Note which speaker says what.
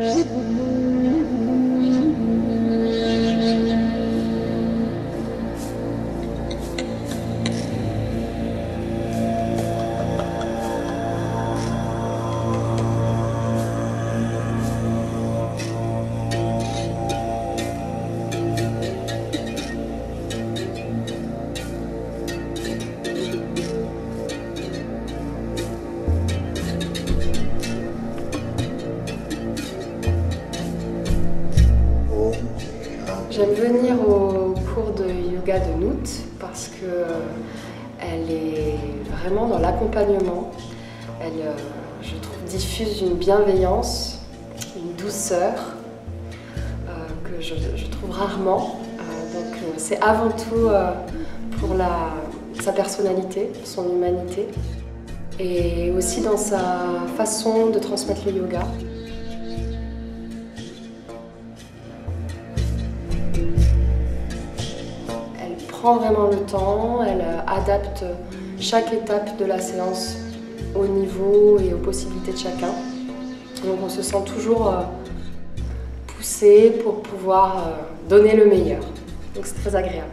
Speaker 1: Jesus. J'aime venir au cours de yoga de Nout parce qu'elle est vraiment dans l'accompagnement. Elle, euh, diffuse une bienveillance, une douceur euh, que je, trouve rarement. Euh, donc c'est avant tout pour sa personnalité, son humanité et aussi dans sa façon de transmettre le yoga. Prend vraiment le temps, elle euh, adapte chaque étape de la séance au niveau et aux possibilités de chacun. Donc on se sent toujours euh, poussé pour pouvoir euh, donner le meilleur. Donc c'est très agréable.